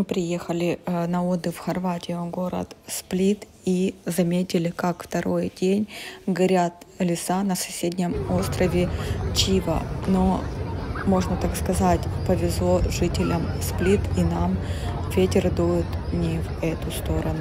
Мы приехали э, на отдых в Хорватию, город Сплит, и заметили, как второй день горят леса на соседнем острове Чива. Но, можно так сказать, повезло жителям Сплит и нам. Ветер дует не в эту сторону.